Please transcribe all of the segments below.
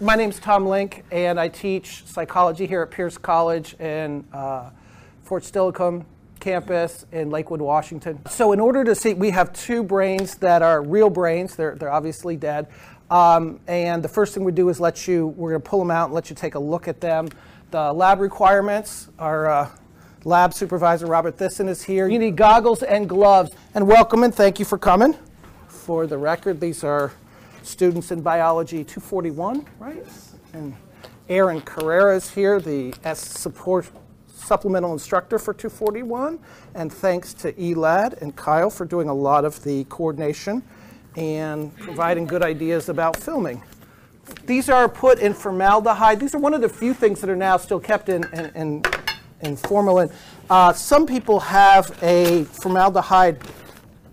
my name's Tom Link, and I teach psychology here at Pierce College in uh, Fort Steilacoom campus in Lakewood, Washington. So, in order to see, we have two brains that are real brains. They're they're obviously dead. Um, and the first thing we do is let you. We're going to pull them out and let you take a look at them. The lab requirements are. Uh, Lab supervisor Robert Thyssen is here. You need goggles and gloves. And welcome and thank you for coming. For the record, these are students in biology 241, right? And Aaron Carrera is here, the S support supplemental instructor for 241. And thanks to ELAD and Kyle for doing a lot of the coordination and providing good ideas about filming. These are put in formaldehyde. These are one of the few things that are now still kept in, in, in, in formalin. Uh, some people have a formaldehyde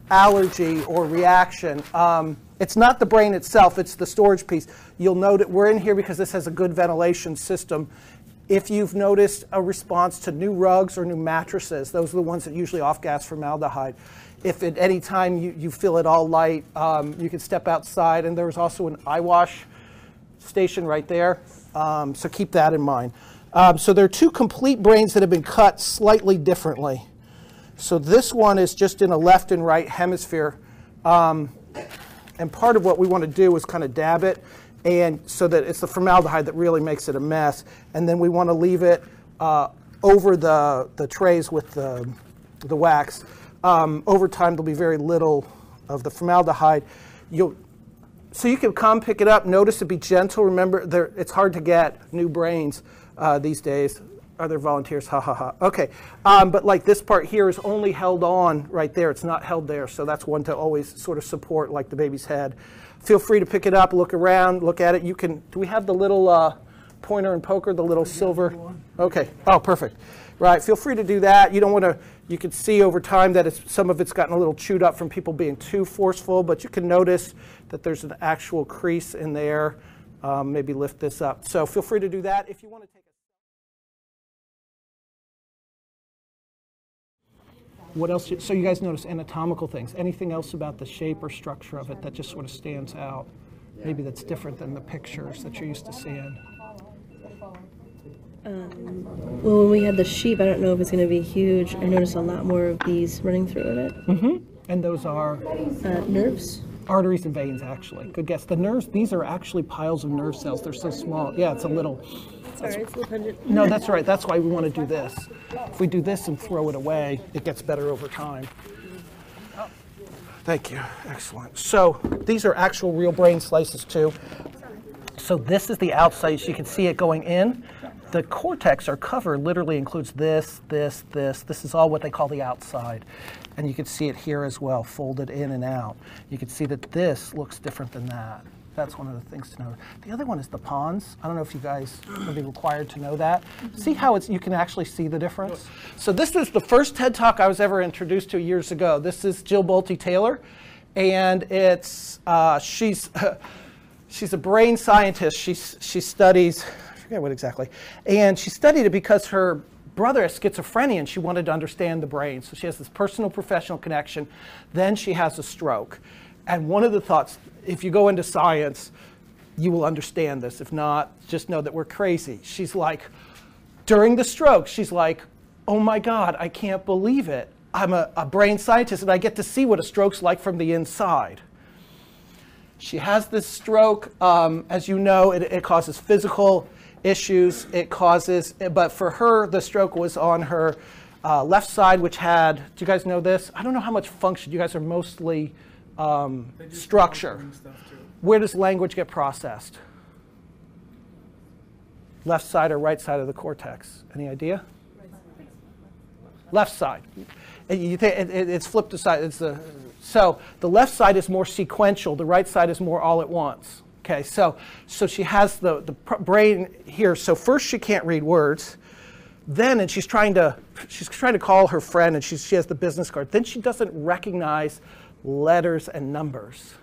allergy or reaction. Um, it's not the brain itself, it's the storage piece. You'll note that we're in here because this has a good ventilation system. If you've noticed a response to new rugs or new mattresses, those are the ones that usually off-gas formaldehyde. If at any time you, you feel it all light, um, you can step outside. And there's also an eye wash station right there, um, so keep that in mind. Um, so there are two complete brains that have been cut slightly differently. So this one is just in a left and right hemisphere. Um, and part of what we want to do is kind of dab it, and so that it's the formaldehyde that really makes it a mess. And then we want to leave it uh, over the, the trays with the, the wax. Um, over time, there'll be very little of the formaldehyde. You'll, so you can come pick it up. Notice to be gentle. Remember, it's hard to get new brains uh, these days. Are there volunteers? Ha ha ha. Okay. Um, but like this part here is only held on right there. It's not held there. So that's one to always sort of support like the baby's head. Feel free to pick it up, look around, look at it. You can, do we have the little uh, pointer and poker, the little silver? Okay. Oh, perfect. Right. Feel free to do that. You don't want to, you can see over time that it's, some of it's gotten a little chewed up from people being too forceful, but you can notice that there's an actual crease in there. Um, maybe lift this up. So feel free to do that. If you want to take What else? So you guys notice anatomical things. Anything else about the shape or structure of it that just sort of stands out? Maybe that's different than the pictures that you're used to seeing. Um, well, when we had the sheep, I don't know if it's going to be huge. I noticed a lot more of these running through it. Mm-hmm. And those are uh, nerves. Arteries and veins, actually. Good guess. The nerves, these are actually piles of nerve cells. They're so small. Yeah, it's a little. Sorry, it's. No, that's right. That's why we want to do this. If we do this and throw it away, it gets better over time. Thank you. Excellent. So these are actual real brain slices too. So this is the outside. So you can see it going in. The cortex or cover literally includes this, this, this. This is all what they call the outside. And you can see it here as well, folded in and out. You can see that this looks different than that. That's one of the things to know. The other one is the pons. I don't know if you guys would be required to know that. Mm-hmm. See how it's you can actually see the difference. So this is the first TED Talk I was ever introduced to years ago. This is Jill Bolte Taylor, and it's uh, she's she's a brain scientist. She she studies forget what exactly, and she studied it because her brother has schizophrenia and she wanted to understand the brain. So she has this personal professional connection. Then she has a stroke. And one of the thoughts, if you go into science, you will understand this. If not, just know that we're crazy. She's like, during the stroke, she's like, oh my God, I can't believe it. I'm a, a brain scientist and I get to see what a stroke's like from the inside. She has this stroke. Um, as you know, it, it causes physical issues. It causes, but for her, the stroke was on her uh, left side, which had, do you guys know this? I don't know how much function. You guys are mostly um, structure. Where does language get processed? Left side or right side of the cortex? Any idea? Left side. It, it, it's flipped aside. It's the, so the left side is more sequential. The right side is more all at once. Okay, so so she has the the brain here. So first she can't read words. Then and she's trying to she's trying to call her friend and she she has the business card. Then she doesn't recognize letters and numbers.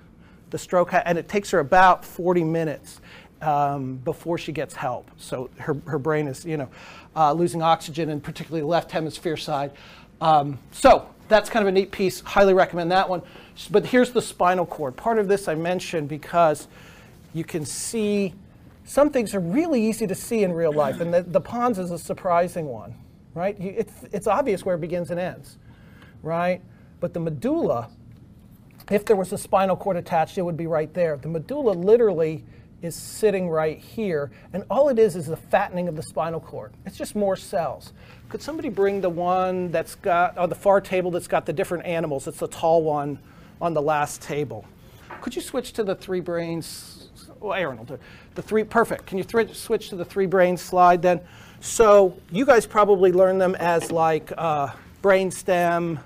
The stroke, and it takes her about 40 minutes um, before she gets help. So her, her brain is, you know, uh, losing oxygen, and particularly the left hemisphere side. Um, so that's kind of a neat piece. Highly recommend that one. But here's the spinal cord. Part of this I mentioned because you can see some things are really easy to see in real life, and the, the pons is a surprising one, right? It's, it's obvious where it begins and ends, right? But the medulla, if there was a spinal cord attached, it would be right there. The medulla literally is sitting right here, and all it is is the fattening of the spinal cord. It's just more cells. Could somebody bring the one that's got, on the far table that's got the different animals? It's the tall one on the last table. Could you switch to the three brains? Well, Aaron will do it. The three, perfect. Can you thri- switch to the three brains slide then? So you guys probably learn them as like uh, brain stem,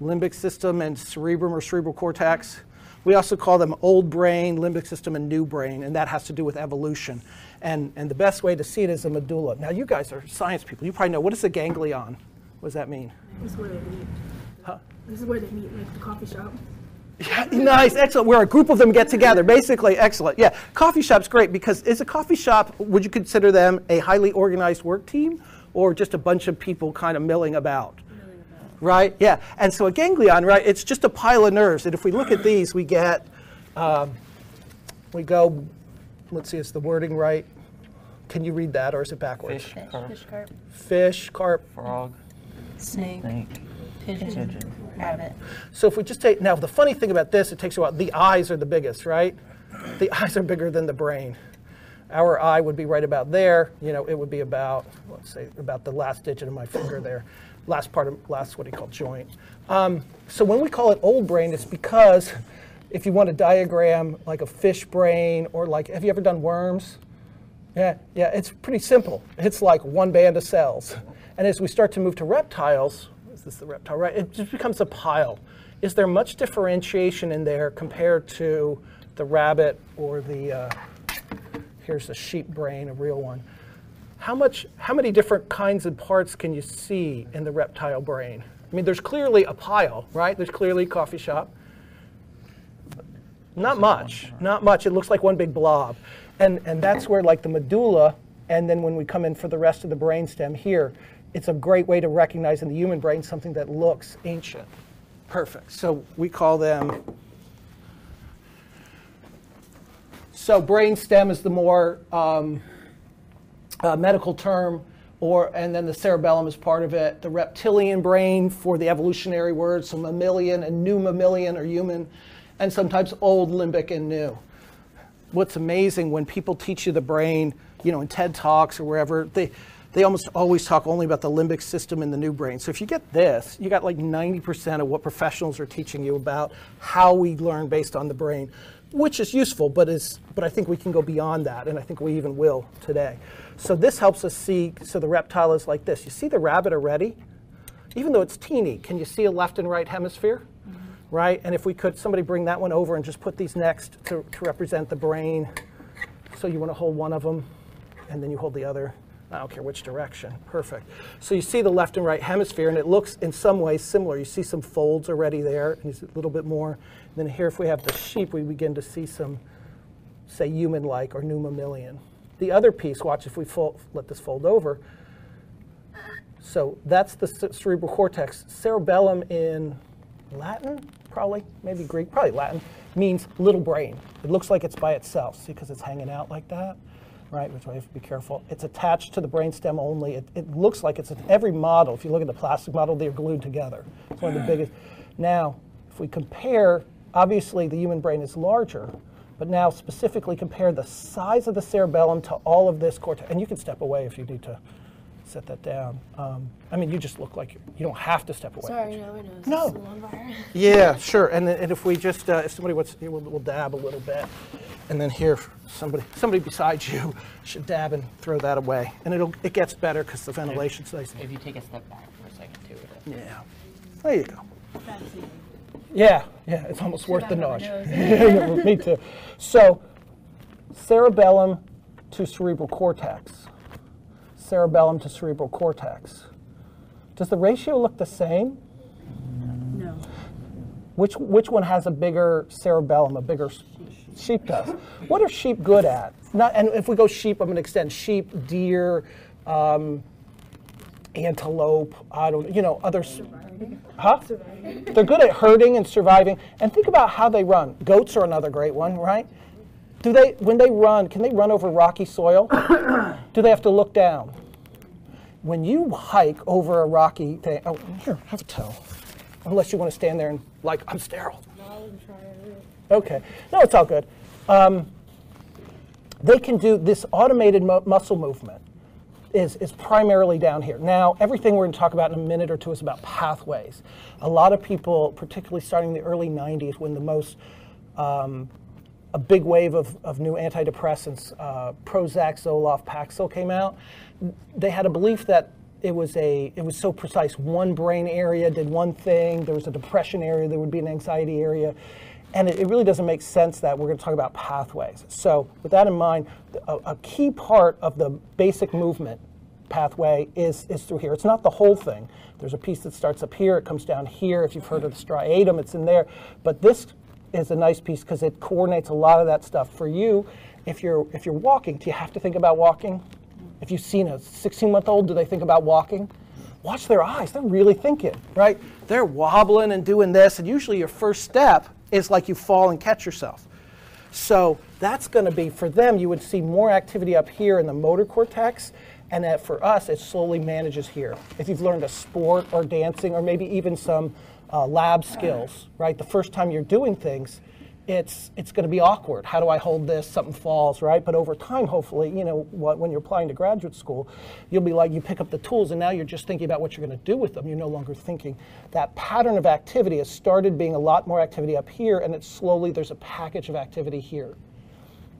limbic system, and cerebrum or cerebral cortex. We also call them old brain, limbic system, and new brain, and that has to do with evolution. And, and the best way to see it is a medulla. Now, you guys are science people. You probably know what is a ganglion? What does that mean? This is where they meet. This is where they meet, like the coffee shop. Yeah, nice, excellent. Where a group of them get together, basically, excellent. Yeah, coffee shop's great because is a coffee shop, would you consider them a highly organized work team or just a bunch of people kind of milling about? Right, yeah. And so a ganglion, right, it's just a pile of nerves. And if we look at these, we get, um, we go, let's see, is the wording right? Can you read that or is it backwards? Fish, carp, Fish carp, Fish, carp, frog, snake, snake, pigeon, pigeon. Rabbit. So if we just take, now the funny thing about this, it takes a while, the eyes are the biggest, right? The eyes are bigger than the brain. Our eye would be right about there, you know, it would be about, let's say, about the last digit of my finger there, last part of, last what do you call joint. Um, so when we call it old brain, it's because if you want to diagram like a fish brain or like, have you ever done worms? Yeah, yeah, it's pretty simple. It's like one band of cells. And as we start to move to reptiles, is the reptile, right? It just becomes a pile. Is there much differentiation in there compared to the rabbit or the, uh, here's a sheep brain, a real one. How much, how many different kinds of parts can you see in the reptile brain? I mean, there's clearly a pile, right? There's clearly a coffee shop. Not much, not much. It looks like one big blob. And, and that's where like the medulla, and then when we come in for the rest of the brainstem here, it's a great way to recognize in the human brain something that looks ancient. Perfect. So we call them, so brainstem is the more um, uh, medical term, or and then the cerebellum is part of it. The reptilian brain for the evolutionary words, so mammalian and new mammalian or human, and sometimes old limbic and new. What's amazing when people teach you the brain, you know, in TED talks or wherever, they they almost always talk only about the limbic system in the new brain. So if you get this, you got like 90% of what professionals are teaching you about how we learn based on the brain, which is useful, but is but I think we can go beyond that, and I think we even will today. So this helps us see. So the reptile is like this. You see the rabbit already, even though it's teeny. Can you see a left and right hemisphere? Mm-hmm. Right, and if we could, somebody bring that one over and just put these next to, to represent the brain. So you want to hold one of them, and then you hold the other. I don't care which direction. Perfect. So you see the left and right hemisphere, and it looks in some ways similar. You see some folds already there, and a little bit more. And then here, if we have the sheep, we begin to see some, say, human-like or new mammalian. The other piece, watch if we fold, let this fold over. So that's the cerebral cortex. Cerebellum in Latin, probably, maybe Greek, probably Latin, means little brain. It looks like it's by itself, see, because it's hanging out like that, right? Which we have to be careful. It's attached to the brainstem only. It, it looks like it's in every model. If you look at the plastic model, they're glued together. It's one of the biggest. Now, if we compare, obviously the human brain is larger, but now specifically compare the size of the cerebellum to all of this cortex. And you can step away if you need to set that down. Um, I mean, you just look like you, you don't have to step away. Sorry, no, I know. It's No. just a long bar. Yeah, sure. And, and if we just, uh, if somebody wants, we'll, we'll dab a little bit, and then here, somebody, somebody beside you should dab and throw that away, and it'll, it gets better because the ventilation's nice. If you take a step back for a second too. it'll- Yeah, there you go. Yeah, yeah, it's almost worth the nudge. Me too. So, cerebellum to cerebral cortex. Cerebellum to cerebral cortex. Does the ratio look the same? No. Which, which one has a bigger cerebellum, a bigger sheep does? What are sheep good at? Not, and if we go sheep, I'm going to extend sheep, deer, um, antelope. I don't, know, you know, others. Huh? They're good at herding and surviving. And think about how they run. Goats are another great one, right? Do they, when they run, can they run over rocky soil? Do they have to look down? When you hike over a rocky thing, oh, here, have a towel. Unless you want to stand there and, like, I'm sterile. Okay. No, it's all good. Um, they can do this automated mu- muscle movement is, is primarily down here. Now, everything we're going to talk about in a minute or two is about pathways. A lot of people, particularly starting in the early 90s, when the most um, a big wave of, of new antidepressants, uh, Prozac, Zoloft, Paxil came out. They had a belief that it was a it was so precise. One brain area did one thing. There was a depression area. There would be an anxiety area, and it, it really doesn't make sense that we're going to talk about pathways. So, with that in mind, a, a key part of the basic movement pathway is, is through here. It's not the whole thing. There's a piece that starts up here, it comes down here. If you've heard of the striatum, it's in there. But this is a nice piece because it coordinates a lot of that stuff. For you, if you're if you're walking, do you have to think about walking? If you've seen a 16 month old, do they think about walking? Watch their eyes, they're really thinking, right? They're wobbling and doing this, and usually your first step is like you fall and catch yourself. So that's going to be for them, you would see more activity up here in the motor cortex, and that for us, it slowly manages here. If you've learned a sport or dancing, or maybe even some uh, lab skills, right? The first time you're doing things, it's it's going to be awkward. How do I hold this? Something falls, right? But over time, hopefully, you know, what, when you're applying to graduate school, you'll be like, you pick up the tools, and now you're just thinking about what you're going to do with them. You're no longer thinking. That pattern of activity has started being a lot more activity up here, and it's slowly there's a package of activity here.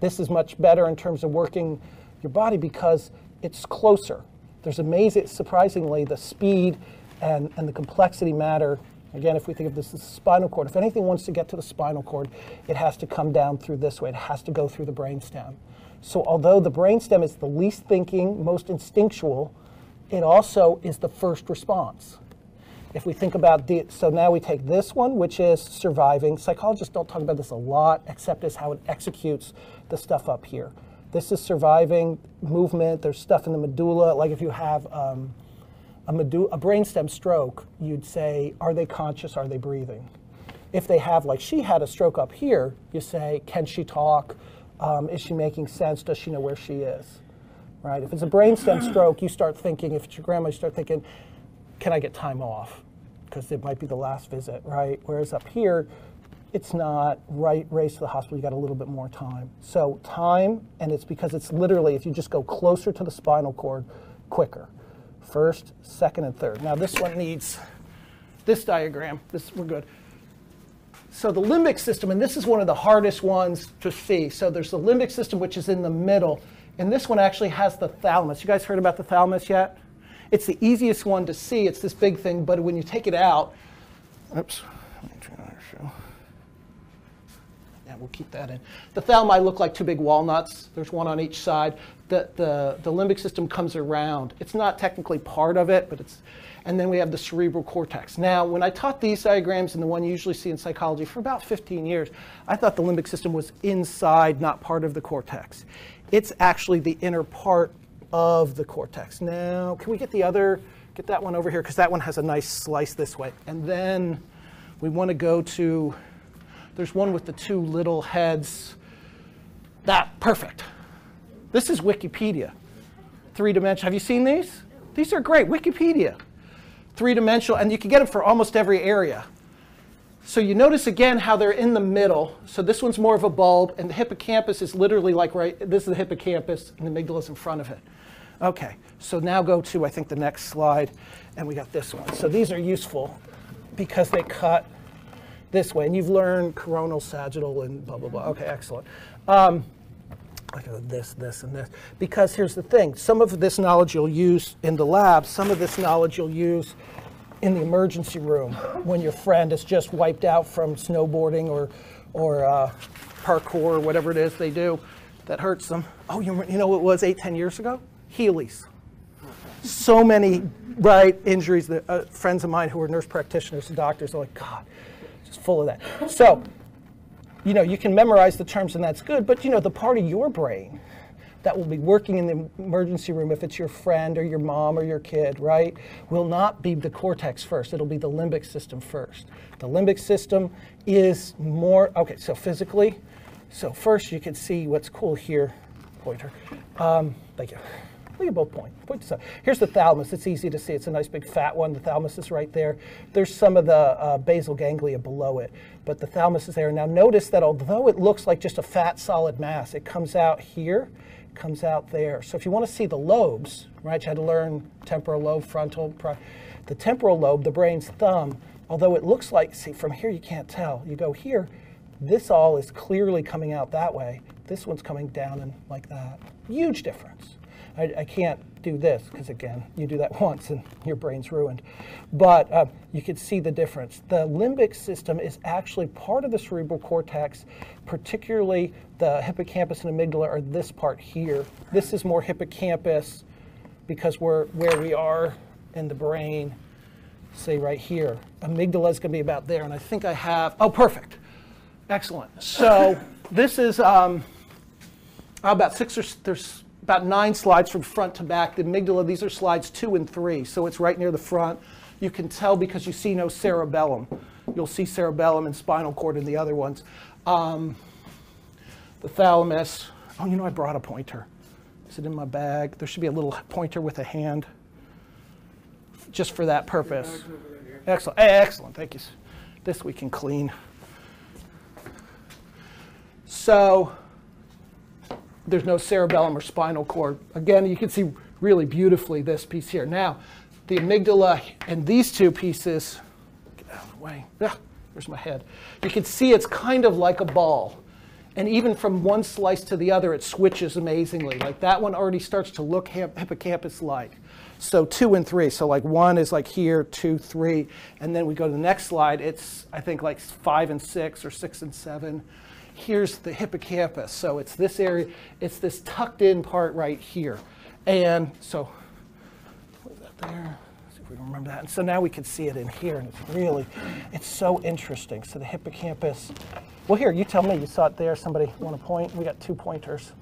This is much better in terms of working your body because it's closer. There's amazing, surprisingly, the speed and, and the complexity matter. Again, if we think of this as the spinal cord, if anything wants to get to the spinal cord, it has to come down through this way. It has to go through the brainstem. So, although the brainstem is the least thinking, most instinctual, it also is the first response. If we think about the, so now we take this one, which is surviving. Psychologists don't talk about this a lot, except as how it executes the stuff up here. This is surviving movement. There's stuff in the medulla. Like if you have um, a, medu- a brainstem stroke, you'd say, are they conscious? Are they breathing? If they have, like she had a stroke up here, you say, can she talk? Um, is she making sense? Does she know where she is? Right? If it's a brainstem stroke, you start thinking, if it's your grandma, you start thinking, can I get time off? Because it might be the last visit, right? Whereas up here, it's not right race to the hospital you got a little bit more time so time and it's because it's literally if you just go closer to the spinal cord quicker first second and third. Now this one needs this diagram. This we're good. So the limbic system and this is one of the hardest ones to see. So there's the limbic system which is in the middle. And this one actually has the thalamus. You guys heard about the thalamus yet? It's the easiest one to see. It's this big thing. But when you take it out oops let me try to show yeah, we'll keep that in. The thalami look like two big walnuts. There's one on each side. The, the, the limbic system comes around. It's not technically part of it, but it's, and then we have the cerebral cortex. Now, when I taught these diagrams and the one you usually see in psychology for about 15 years, I thought the limbic system was inside, not part of the cortex. It's actually the inner part of the cortex. Now, can we get the other, get that one over here, because that one has a nice slice this way. And then we want to go to there's one with the two little heads. That, perfect. This is Wikipedia. Three dimensional. Have you seen these? These are great. Wikipedia. Three dimensional, and you can get them for almost every area. So you notice again how they're in the middle. So this one's more of a bulb, and the hippocampus is literally like right, this is the hippocampus, and the amygdala's in front of it. Okay, so now go to, I think, the next slide, and we got this one. So these are useful because they cut this way. And you've learned coronal, sagittal, and blah, blah, blah. Okay, excellent. Um, this, this, and this. Because here's the thing some of this knowledge you'll use in the lab, some of this knowledge you'll use in the emergency room when your friend is just wiped out from snowboarding or, or uh, parkour or whatever it is they do that hurts them. Oh, you, you know what it was eight, ten years ago? Heelys. So many, right, injuries that uh, friends of mine who are nurse practitioners and doctors are like, God, just full of that. So, you know, you can memorize the terms and that's good, but you know, the part of your brain that will be working in the emergency room, if it's your friend or your mom or your kid, right, will not be the cortex first. It'll be the limbic system first. The limbic system is more, okay, so physically, So first you can see what's cool here, pointer. Um, thank you. Look at both point. Point this out. Here's the thalamus. It's easy to see. It's a nice big fat one. The thalamus is right there. There's some of the uh, basal ganglia below it, but the thalamus is there. Now notice that although it looks like just a fat solid mass, it comes out here, comes out there. So if you want to see the lobes, right, you had to learn temporal lobe, frontal. The temporal lobe, the brain's thumb, although it looks like, see, from here you can't tell. You go here, this all is clearly coming out that way. This one's coming down and like that. Huge difference. I, I can't do this because again, you do that once and your brain's ruined. But uh, you can see the difference. The limbic system is actually part of the cerebral cortex, particularly the hippocampus and amygdala are this part here. This is more hippocampus because we're where we are in the brain, say right here. Amygdala is going to be about there, and I think I have. Oh, perfect, excellent. So this is um, about six or there's about nine slides from front to back. The amygdala, these are slides two and three, so it's right near the front. You can tell because you see no cerebellum. You'll see cerebellum and spinal cord in the other ones. Um, the thalamus. Oh, you know, I brought a pointer. Is it in my bag? There should be a little pointer with a hand just for that purpose. Excellent. Eh, Excellent. Thank you. This we can clean. So there's no cerebellum or spinal cord. Again, you can see really beautifully this piece here. Now, the amygdala and these two pieces, get out of the way. Ah, there's my head. You can see it's kind of like a ball. And even from one slice to the other, it switches amazingly. Like that one already starts to look hippocampus like. So two and three. So like one is like here, two, three. And then we go to the next slide. It's, I think, like five and six or six and seven. Here's the hippocampus. So it's this area, it's this tucked in part right here. And so, what is that there? Let's see if we can remember that. And so now we can see it in here. And it's really, it's so interesting. So the hippocampus. Well, here, you tell me. You saw it there. Somebody want to point? We got two pointers.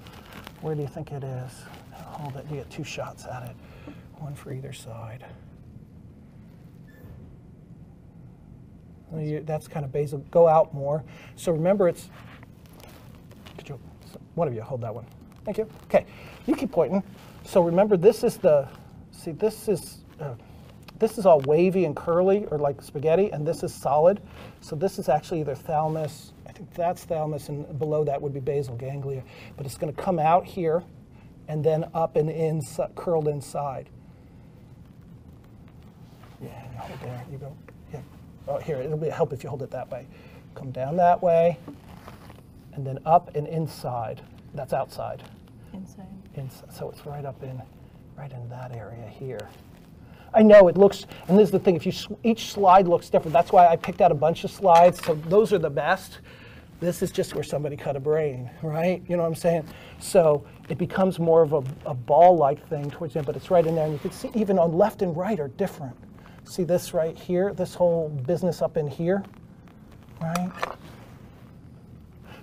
Where do you think it is? Hold it. You get two shots at it, one for either side. That's kind of basal. Go out more. So remember, it's. You, one of you hold that one. Thank you. Okay, you keep pointing. So remember, this is the. See, this is. Uh, this is all wavy and curly, or like spaghetti, and this is solid. So this is actually either thalamus. I think that's thalamus, and below that would be basal ganglia. But it's going to come out here, and then up and in, curled inside. Yeah, hold there. You go. Yeah. Oh, here, it'll be help if you hold it that way. Come down that way, and then up and inside. That's outside. Inside. Inside. So it's right up in, right in that area here. I know it looks, and this is the thing. If you each slide looks different, that's why I picked out a bunch of slides. So those are the best. This is just where somebody cut a brain, right? You know what I'm saying? So it becomes more of a, a ball-like thing towards the end, but it's right in there, and you can see even on left and right are different. See this right here, this whole business up in here, right?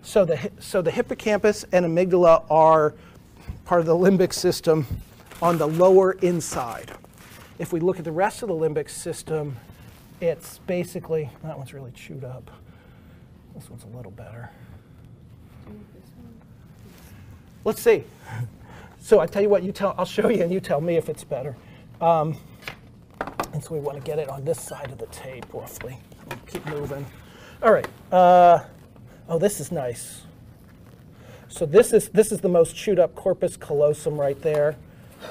So the, so the hippocampus and amygdala are part of the limbic system on the lower inside. If we look at the rest of the limbic system, it's basically, that one's really chewed up. This one's a little better. Let's see. So I tell you what, you tell, I'll show you and you tell me if it's better. Um, and so we want to get it on this side of the tape roughly. Keep moving. All right. Uh, oh, this is nice. So this is this is the most chewed up corpus callosum right there.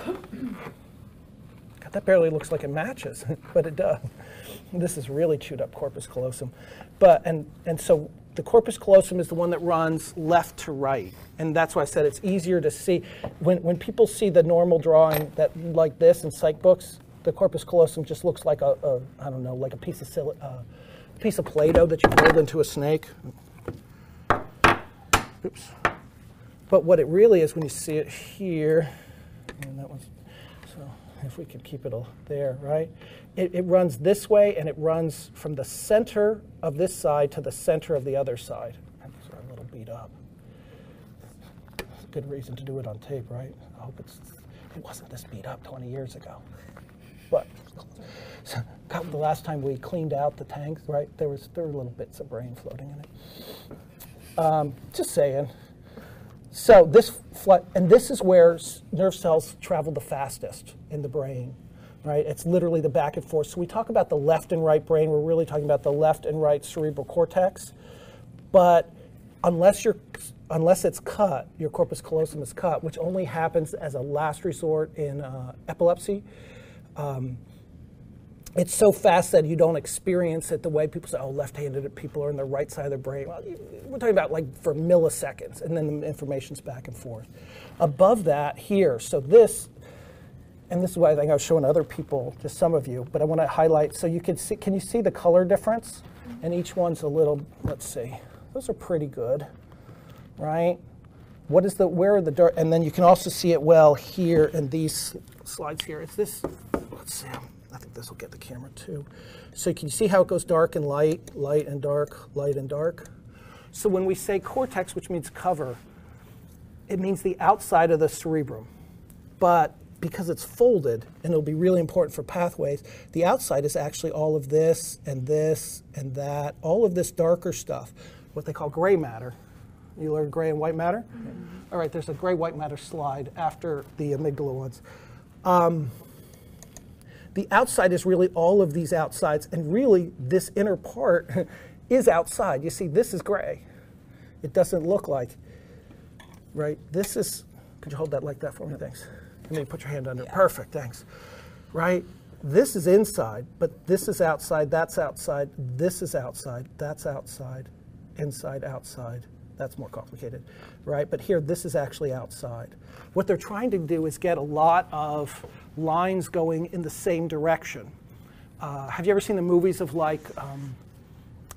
God, that barely looks like it matches, but it does. This is really chewed up corpus callosum. But and and so the corpus callosum is the one that runs left to right. And that's why I said it's easier to see. When when people see the normal drawing that like this in psych books, the corpus callosum just looks like a, a I don't know, like a piece of uh, piece of Play-Doh that you rolled into a snake. Oops. But what it really is when you see it here, and that one's, so if we could keep it all there, right? It, it runs this way and it runs from the center of this side to the center of the other side. These are a little beat up. It's a good reason to do it on tape, right? I hope it's, it wasn't this beat up 20 years ago. But so, the last time we cleaned out the tanks, right, there was there were little bits of brain floating in it. Um, just saying. So this fl- and this is where nerve cells travel the fastest in the brain, right? It's literally the back and forth. So we talk about the left and right brain. We're really talking about the left and right cerebral cortex. But unless you're unless it's cut, your corpus callosum is cut, which only happens as a last resort in uh, epilepsy. Um, it's so fast that you don't experience it the way people say, oh, left-handed people are in the right side of their brain. Well, we're talking about like for milliseconds, and then the information's back and forth. Above that, here, so this, and this is why I think I was showing other people, just some of you, but I want to highlight, so you can see, can you see the color difference? And each one's a little, let's see, those are pretty good, right? What is the, where are the dark, and then you can also see it well here in these slides here. Is this, let's see, I think this will get the camera too. So can you see how it goes dark and light, light and dark, light and dark? So when we say cortex, which means cover, it means the outside of the cerebrum. But because it's folded, and it'll be really important for pathways, the outside is actually all of this and this and that, all of this darker stuff, what they call gray matter. You learned gray and white matter? All right, there's a gray white matter slide after the amygdala ones. Um, the outside is really all of these outsides, and really this inner part is outside. You see, this is gray. It doesn't look like, right? This is, could you hold that like that for me? Thanks. And then you put your hand under. it. Perfect, thanks. Right? This is inside, but this is outside, that's outside, this is outside, that's outside, inside, outside. That's more complicated, right? But here, this is actually outside. What they're trying to do is get a lot of lines going in the same direction. Uh, have you ever seen the movies of like um,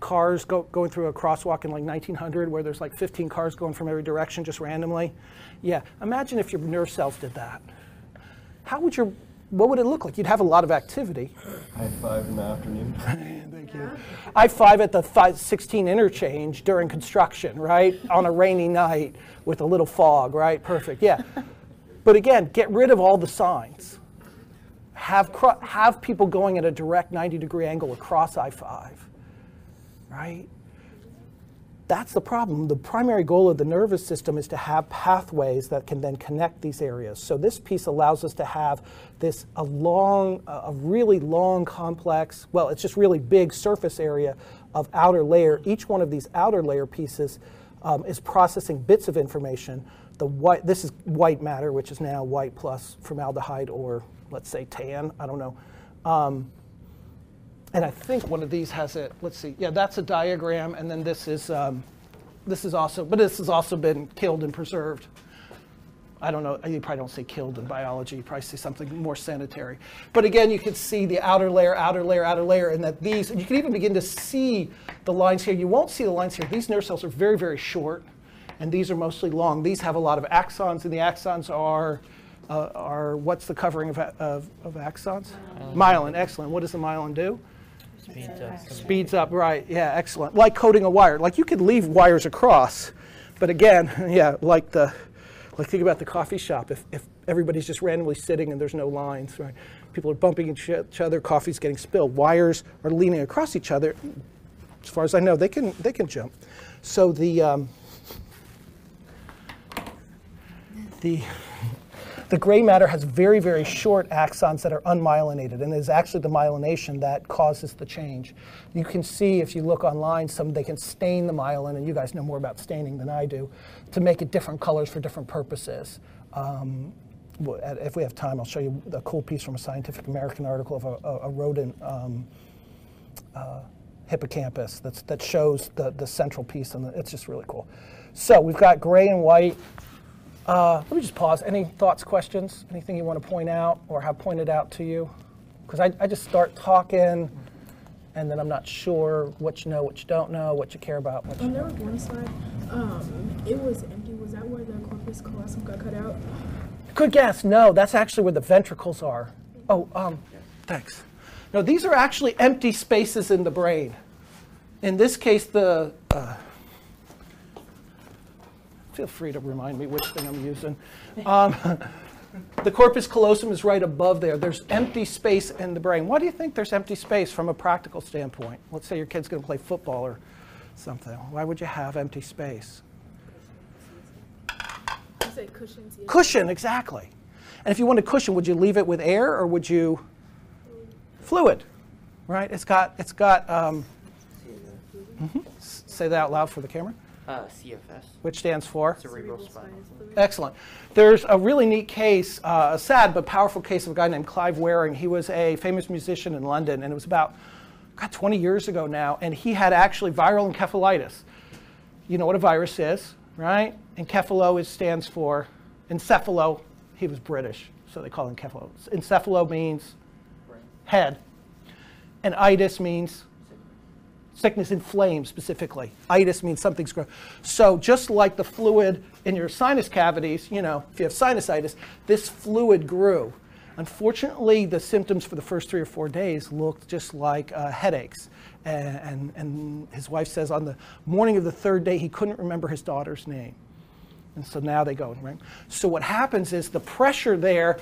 cars go, going through a crosswalk in like 1900 where there's like 15 cars going from every direction just randomly? Yeah, imagine if your nerve cells did that. How would your, what would it look like? You'd have a lot of activity. High five in the afternoon. Thank you. I five at the 16 interchange during construction, right? On a rainy night with a little fog, right? Perfect. Yeah. But again, get rid of all the signs. Have have people going at a direct 90 degree angle across I5, right? That's the problem. The primary goal of the nervous system is to have pathways that can then connect these areas. So this piece allows us to have this a long, a really long, complex. Well, it's just really big surface area of outer layer. Each one of these outer layer pieces um, is processing bits of information. The white, this is white matter, which is now white plus formaldehyde or let's say tan. I don't know. Um, and I think one of these has it. Let's see. Yeah, that's a diagram, and then this is um, this is also, but this has also been killed and preserved. I don't know. You probably don't say killed in biology. You probably say something more sanitary. But again, you can see the outer layer, outer layer, outer layer, and that these. And you can even begin to see the lines here. You won't see the lines here. These nerve cells are very, very short, and these are mostly long. These have a lot of axons, and the axons are. Uh, are what's the covering of, of, of axons? Myelin. Excellent. What does the myelin do? Speeds up. Speeds up, right. Yeah, excellent. Like coating a wire. Like you could leave wires across, but again, yeah, like the, like think about the coffee shop. If, if everybody's just randomly sitting and there's no lines, right? People are bumping each each other, coffee's getting spilled. Wires are leaning across each other. As far as I know, they can, they can jump. So the, um, the, the gray matter has very, very short axons that are unmyelinated, and it is actually the myelination that causes the change. You can see if you look online, some they can stain the myelin, and you guys know more about staining than I do, to make it different colors for different purposes. Um, if we have time, I'll show you a cool piece from a Scientific American article of a, a, a rodent um, uh, hippocampus that's, that shows the, the central piece, and it's just really cool. So we've got gray and white. Uh, let me just pause. Any thoughts, questions? Anything you want to point out or have pointed out to you? Because I, I just start talking, and then I'm not sure what you know, what you don't know, what you care about. What you On there was one slide. Um, it was empty. Was that where the corpus callosum got cut out? Good guess. No, that's actually where the ventricles are. Oh, um, thanks. No, these are actually empty spaces in the brain. In this case, the. Uh, feel free to remind me which thing I'm using. Um, the corpus callosum is right above there. There's empty space in the brain. Why do you think there's empty space from a practical standpoint? Let's say your kid's going to play football or something. Why would you have empty space? You said cushions. yeah. Cushion, exactly. And if you want a cushion, would you leave it with air or would you fluid? Right? It's got it's got. Um, mhm. Say that out loud for the camera. Uh, CFS, Which stands for? cerebral spinal fluid. Excellent. There's a really neat case, uh, a sad but powerful case of a guy named Clive Wearing. He was a famous musician in London, and it was about, God, 20 years ago now, and he had actually viral encephalitis. You know what a virus is, right? Encephalo is, stands for encephalo. He was British, so they call it encephalo. Encephalo means head, and itis means sickness inflamed specifically. Itis means something's growing. So just like the fluid in your sinus cavities, you know, if you have sinusitis, this fluid grew. Unfortunately, the symptoms for the first three or four days looked just like uh, headaches. And, and, and his wife says on the morning of the third day, he couldn't remember his daughter's name. And so now they go, right? So what happens is the pressure there,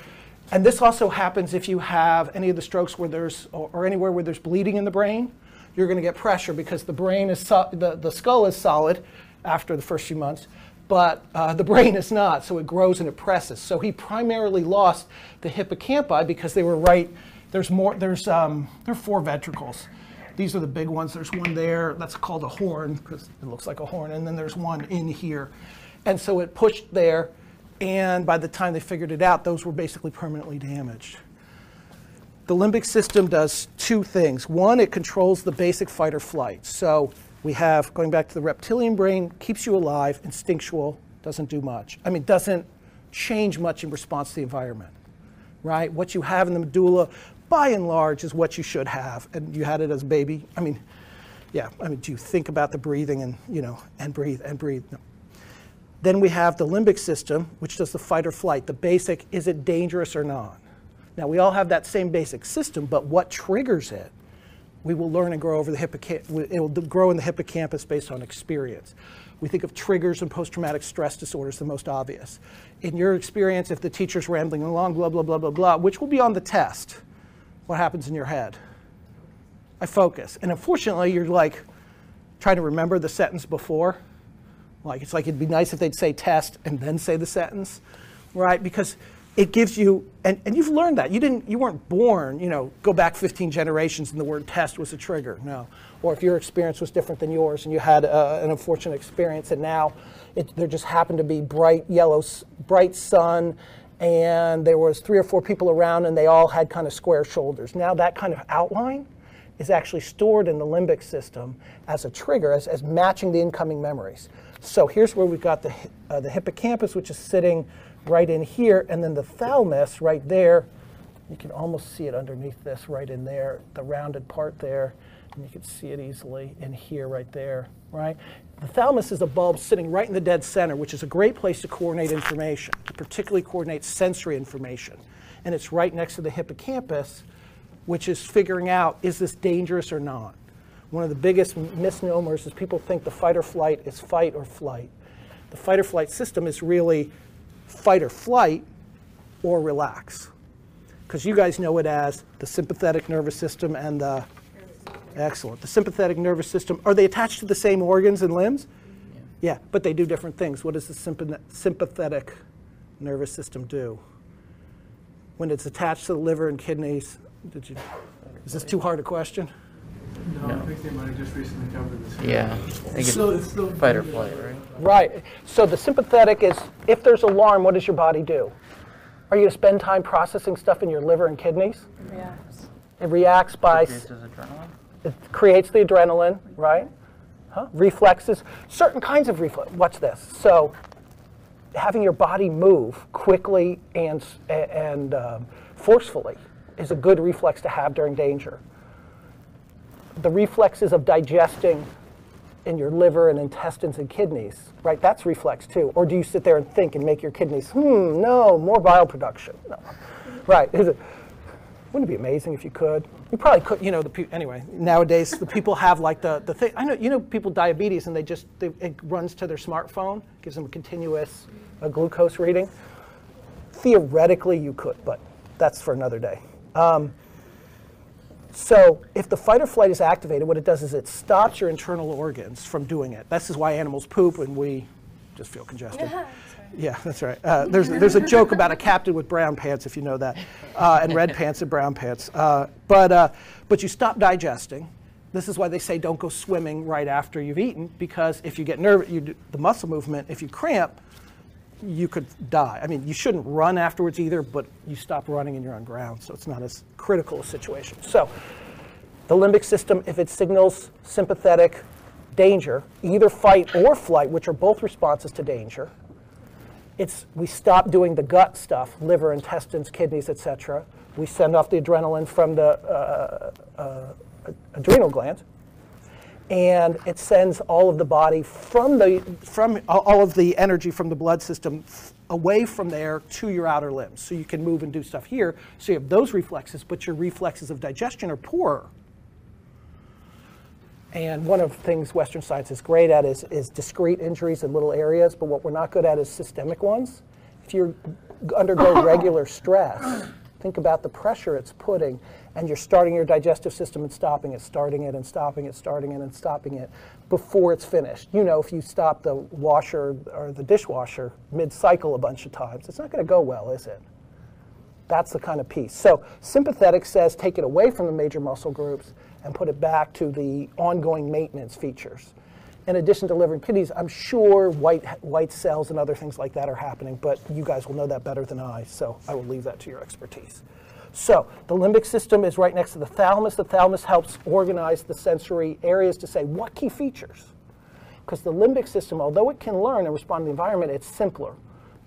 and this also happens if you have any of the strokes where there's, or anywhere where there's bleeding in the brain, you're going to get pressure because the brain is, so, the, the skull is solid after the first few months, but uh, the brain is not, so it grows and it presses. So he primarily lost the hippocampi because they were right, there's more, there's, um, there are four ventricles. These are the big ones. There's one there that's called a horn because it looks like a horn, and then there's one in here. And so it pushed there, and by the time they figured it out, those were basically permanently damaged. The limbic system does two things. One, it controls the basic fight or flight. So we have, going back to the reptilian brain, keeps you alive, instinctual, doesn't do much. I mean, doesn't change much in response to the environment, right? What you have in the medulla, by and large, is what you should have. And you had it as a baby. I mean, yeah, I mean, do you think about the breathing and, you know, and breathe and breathe? No. Then we have the limbic system, which does the fight or flight, the basic, is it dangerous or not? Now, we all have that same basic system, but what triggers it, we will learn and grow over the hippocampus. It will grow in the hippocampus based on experience. We think of triggers and post traumatic stress disorders, the most obvious. In your experience, if the teacher's rambling along, blah, blah, blah, blah, blah, which will be on the test, what happens in your head? I focus. And unfortunately, you're like trying to remember the sentence before. Like, it's like it'd be nice if they'd say test and then say the sentence, right? Because it gives you, and, and you've learned that. You didn't, you weren't born, you know, go back 15 generations and the word test was a trigger. No. Or if your experience was different than yours and you had uh, an unfortunate experience and now it, there just happened to be bright yellow, bright sun and there was three or four people around and they all had kind of square shoulders. Now that kind of outline is actually stored in the limbic system as a trigger, as, as matching the incoming memories. So here's where we've got the, uh, the hippocampus, which is sitting right in here, and then the thalamus right there. You can almost see it underneath this, right in there, the rounded part there, and you can see it easily in here, right there, right? The thalamus is a bulb sitting right in the dead center, which is a great place to coordinate information, to particularly coordinate sensory information. And it's right next to the hippocampus, which is figuring out is this dangerous or not. One of the biggest misnomers is people think the fight or flight is fight or flight. The fight or flight system is really fight or flight or relax. Because you guys know it as the sympathetic nervous system and the. Excellent. The sympathetic nervous system, are they attached to the same organs and limbs? Yeah, but they do different things. What does the sympa- sympathetic nervous system do? When it's attached to the liver and kidneys, did you, is this too hard a question? No, I think they might have just recently covered this. Yeah. I think So it's it's still. fight or flight, right? Right. So the sympathetic is if there's alarm, what does your body do? Are you going to spend time processing stuff in your liver and kidneys? It reacts by, Creates adrenaline. it creates the adrenaline, right? Huh? Reflexes, certain kinds of reflex. Watch this. So having your body move quickly and, and um, forcefully is a good reflex to have during danger. The reflexes of digesting in your liver and intestines and kidneys, right? That's reflex too. Or do you sit there and think and make your kidneys, hmm, no, more bile production? No. Right. It, wouldn't it be amazing if you could? You probably could, you know, the pe- anyway, nowadays the people have like the, the thing, I know, you know, people diabetes and they just, they, it runs to their smartphone, gives them a continuous uh, glucose reading. Theoretically, you could, but that's for another day. Um, So if the fight or flight is activated, what it does is it stops your internal organs from doing it. This is why animals poop and we just feel congested. Yeah, that's right. Uh, there's, there's a joke about a captain with brown pants, if you know that, uh, and red pants and brown pants. Uh, but, uh, but you stop digesting. This is why they say don't go swimming right after you've eaten, because if you get nervous, you do the muscle movement, if you cramp, you could die. I mean, you shouldn't run afterwards either, but you stop running and you're on ground, so it's not as critical a situation. So, the limbic system, if it signals sympathetic danger, either fight or flight, which are both responses to danger, it's we stop doing the gut stuff, liver, intestines, kidneys, etc. We send off the adrenaline from the uh, uh, adrenal glands, and it sends all of the body from the from all- of the energy from the blood system away from there to your outer limbs, so you can move and do stuff here. So you have those reflexes, but your reflexes of digestion are poorer. And one of the things Western science is great at is, is discrete injuries in little areas, but what we're not good at is systemic ones. If you undergo regular stress, think about the pressure it's putting, and you're starting your digestive system and stopping it, starting it and stopping it, starting it and stopping it before it's finished. You know, if you stop the washer or the dishwasher mid cycle a bunch of times, it's not going to go well, is it? That's the kind of piece. So sympathetic says take it away from the major muscle groups and put it back to the ongoing maintenance features. In addition to liver and kidneys, I'm sure white, white cells and other things like that are happening, but you guys will know that better than I, so I will leave that to your expertise. So the limbic system is right next to the thalamus. The thalamus helps organize the sensory areas to say what key features. Because the limbic system, although it can learn and respond to the environment, it's simpler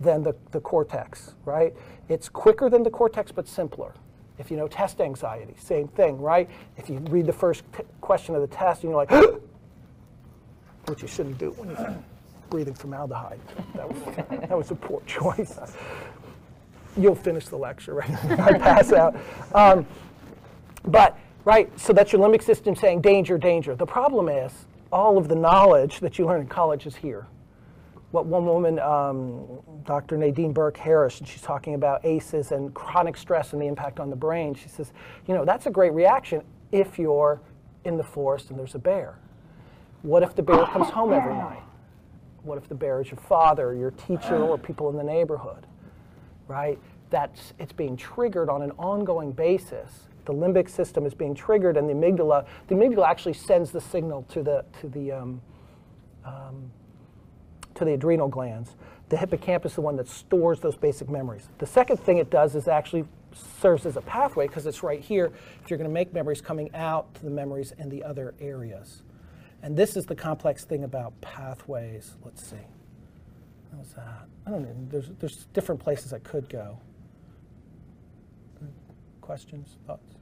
than the, the cortex, right? It's quicker than the cortex, but simpler. If you know test anxiety, same thing, right? If you read the first question of the test and you're like, which you shouldn't do when you're breathing formaldehyde. That was, that was a poor choice. You'll finish the lecture, right? I pass out. Um, but, right, so that's your limbic system saying danger, danger. The problem is all of the knowledge that you learn in college is here. What one woman, um, Dr. Nadine Burke Harris, and she's talking about ACEs and chronic stress and the impact on the brain. She says, you know, that's a great reaction if you're in the forest and there's a bear. What if the bear comes home every night? What if the bear is your father, your teacher, or people in the neighborhood? Right? That's it's being triggered on an ongoing basis. The limbic system is being triggered, and the amygdala. The amygdala actually sends the signal to the to the um, um, to the adrenal glands. The hippocampus is the one that stores those basic memories. The second thing it does is actually serves as a pathway because it's right here. If you're going to make memories coming out to the memories in the other areas. And this is the complex thing about pathways. Let's see. How's that? I don't know. There's, there's different places I could go. Questions, thoughts,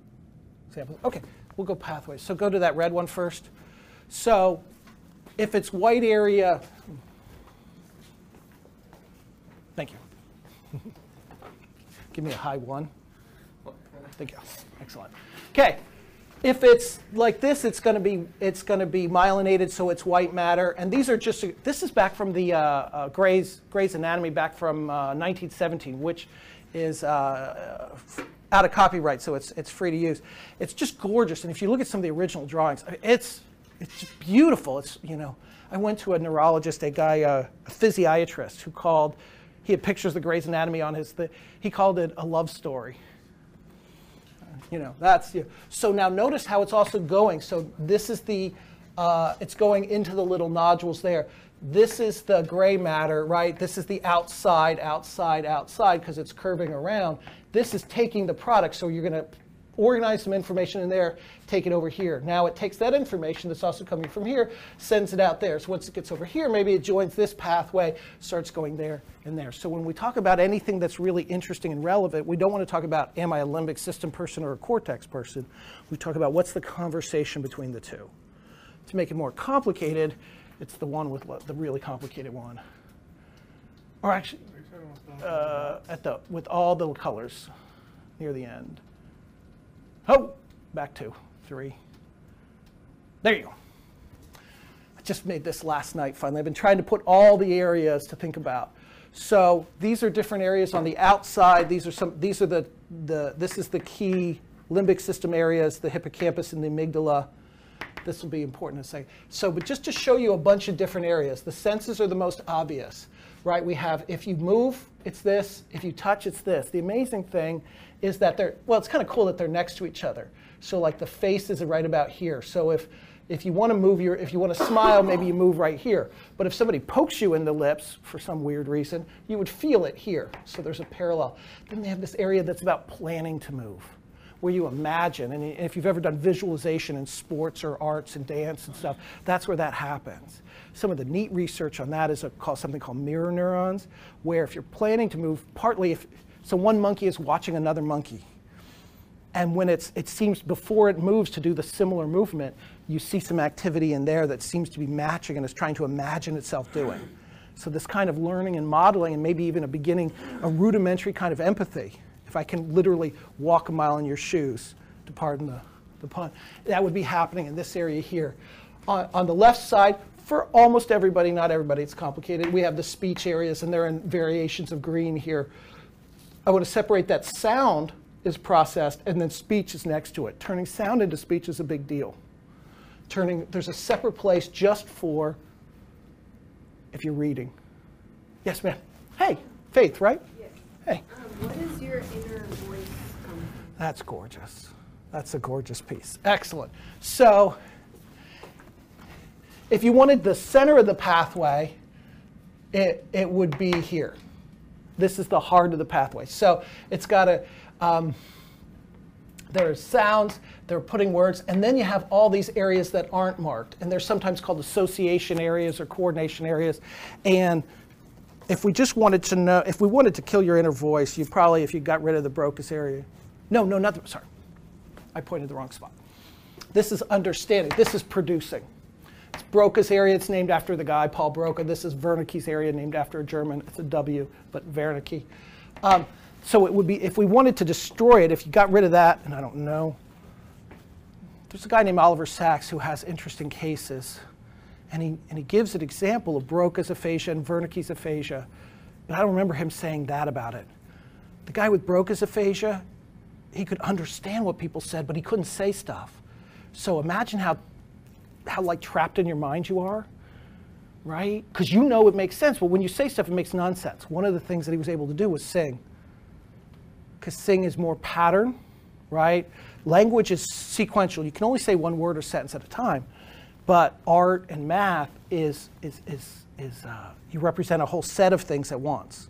examples? Okay, we'll go pathways. So go to that red one first. So if it's white area, thank you. Give me a high one. Thank you. Excellent. Okay. If it's like this, it's going to be it's going to be myelinated, so it's white matter. And these are just this is back from the uh, uh, Gray's Gray's Anatomy back from uh, 1917, which is uh, out of copyright, so it's it's free to use. It's just gorgeous, and if you look at some of the original drawings, it's it's beautiful. It's you know, I went to a neurologist, a guy, uh, a physiatrist, who called. He had pictures of the Gray's Anatomy on his. Th- he called it a love story you know that's you so now notice how it's also going. So this is the uh, it's going into the little nodules there. This is the gray matter right? This is the outside outside outside because it's curving around. This is taking the product so you're going to organize some information in there take it over here. Now it takes that information that's also coming from here sends it out there. So once it gets over here maybe it joins this pathway starts going there and there. So when we talk about anything that's really interesting and relevant we don't want to talk about am i a limbic system person or a cortex person? We talk about what's the conversation between the two. To make it more complicated it's the one with the really complicated one. Or actually uh, at the with all the colors near the end Oh, back two, three. There you go. I just made this last night finally. I've been trying to put all the areas to think about. So these are different areas on the outside. These are some. These are the the. This is the key limbic system areas, the hippocampus and the amygdala. This will be important to say. So, but just to show you a bunch of different areas, the senses are the most obvious, right? We have if you move, it's this. If you touch, it's this. The amazing thing is that they're, well, it's kind of cool that they're next to each other. So, like the face is right about here. So, if if you want to move your, if you want to smile, maybe you move right here. But if somebody pokes you in the lips for some weird reason, you would feel it here. So there's a parallel. Then they have this area that's about planning to move, where you imagine. And if you've ever done visualization in sports or arts and dance and stuff, that's where that happens. Some of the neat research on that is a, called something called mirror neurons, where if you're planning to move, partly if, so one monkey is watching another monkey. And when it's, it seems before it moves to do the similar movement, you see some activity in there that seems to be matching and is trying to imagine itself doing. So this kind of learning and modeling, and maybe even a beginning, a rudimentary kind of empathy. If I can literally walk a mile in your shoes, to pardon the, the pun, that would be happening in this area here. On, on the left side, for almost everybody, not everybody, it's complicated. We have the speech areas, and they're in variations of green here. I want to separate that sound is processed, and then speech is next to it. Turning sound into speech is a big deal. Turning, there's a separate place just for if you're reading. Yes, ma'am. Hey, Faith, right? Yes. Hey, your inner voice come from? that's gorgeous. That's a gorgeous piece. Excellent. So, if you wanted the center of the pathway, it, it would be here. This is the heart of the pathway. So, it's got a, um, there are sounds, they're putting words, and then you have all these areas that aren't marked. And they're sometimes called association areas or coordination areas. And if we just wanted to know, if we wanted to kill your inner voice, you probably, if you got rid of the Broca's area. No, no, not the, sorry. I pointed the wrong spot. This is understanding. This is producing. It's Broca's area. It's named after the guy, Paul Broca. This is Wernicke's area, named after a German. It's a W, but Wernicke. Um, so it would be, if we wanted to destroy it, if you got rid of that, and I don't know, there's a guy named Oliver Sacks who has interesting cases. And he, and he gives an example of Broca's aphasia and Wernicke's aphasia. But I don't remember him saying that about it. The guy with Broca's aphasia, he could understand what people said, but he couldn't say stuff. So imagine how, how like trapped in your mind you are, right? Because you know it makes sense, but when you say stuff, it makes nonsense. One of the things that he was able to do was sing. Because sing is more pattern, right? Language is sequential. You can only say one word or sentence at a time. But art and math is, is, is, is uh, you represent a whole set of things at once.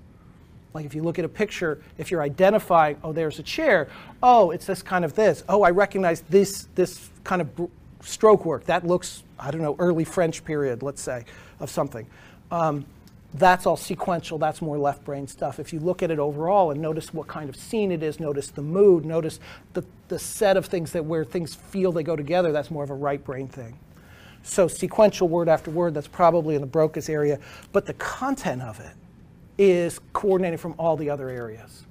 Like if you look at a picture, if you're identifying, oh, there's a chair. Oh, it's this kind of this. Oh, I recognize this, this kind of br- stroke work. That looks, I don't know, early French period, let's say, of something. Um, that's all sequential. That's more left brain stuff. If you look at it overall and notice what kind of scene it is, notice the mood, notice the, the set of things that where things feel they go together, that's more of a right brain thing. So sequential word after word, that's probably in the Broca's area. But the content of it is coordinated from all the other areas,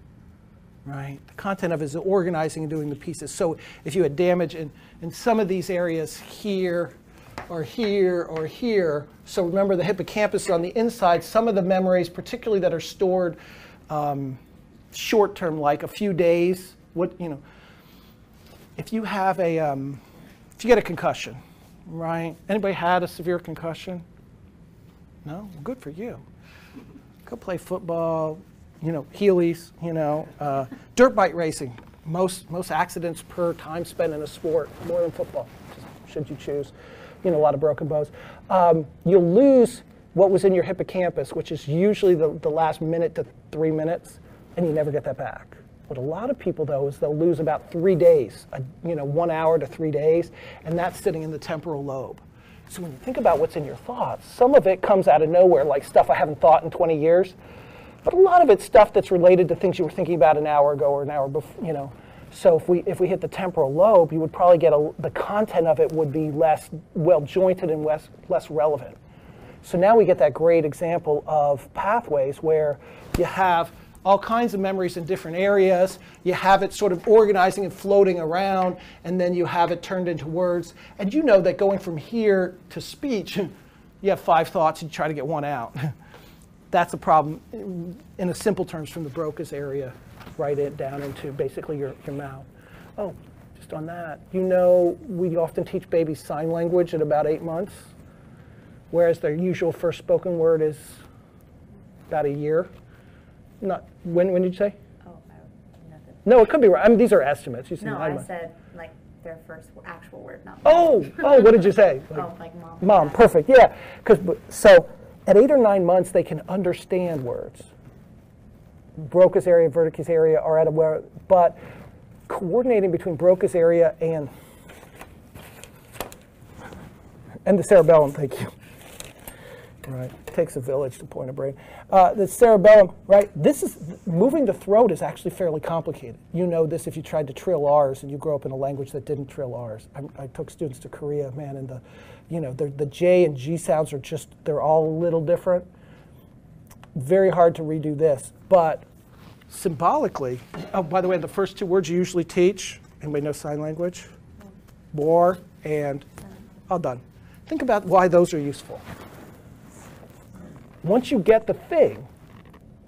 right? The content of it is organizing and doing the pieces. So if you had damage in, in some of these areas here, or here, or here, so remember the hippocampus is on the inside, some of the memories, particularly that are stored um, short term, like a few days, what, you know, if you have a, um, if you get a concussion, right? Anybody had a severe concussion? No? Well, good for you go play football, you know, Heelys, you know, uh, dirt bike racing. Most most accidents per time spent in a sport, more than football, should you choose. You know, a lot of broken bones. Um, you'll lose what was in your hippocampus, which is usually the, the last minute to three minutes, and you never get that back. What a lot of people though is they'll lose about three days, a, you know, one hour to three days, and that's sitting in the temporal lobe. So when you think about what's in your thoughts, some of it comes out of nowhere, like stuff I haven't thought in 20 years. But a lot of it's stuff that's related to things you were thinking about an hour ago or an hour before, you know. So if we if we hit the temporal lobe, you would probably get a, the content of it would be less well jointed and less less relevant. So now we get that great example of pathways where you have all kinds of memories in different areas. You have it sort of organizing and floating around, and then you have it turned into words. And you know that going from here to speech, you have five thoughts and you try to get one out. That's a problem in a simple terms from the Broca's area right it down into basically your, your mouth. Oh, just on that. You know, we often teach babies sign language at about eight months, whereas their usual first spoken word is about a year. Not when? When did you say? Oh, I, nothing. No, it could be right. I mean, these are estimates. You said No, I said like their first actual word, not. Oh, oh, what did you say? Like- Oh, like mom. Mom, perfect, yeah. Because so at eight or nine months, they can understand words. Broca's area, Wernicke's area are at a where, but coordinating between Broca's area and and the cerebellum. Thank you. Right, takes a village to point a brain. Uh, the cerebellum, right? This is moving the throat is actually fairly complicated. You know this if you tried to trill R's and you grew up in a language that didn't trill R's. I, I took students to Korea, man, and the, you know, the, the J and G sounds are just they're all a little different. Very hard to redo this, but symbolically. Oh, by the way, the first two words you usually teach. Anybody know sign language? War and all done. Think about why those are useful once you get the thing,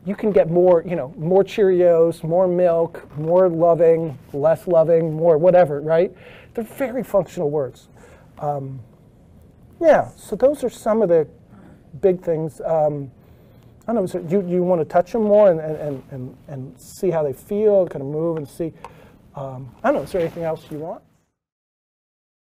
you can get more, you know, more Cheerios, more milk, more loving, less loving, more whatever, right? They're very functional words. Um, yeah, so those are some of the big things. Um, I don't know, you, you want to touch them more and, and, and, and see how they feel, kind of move and see. Um, I don't know, is there anything else you want?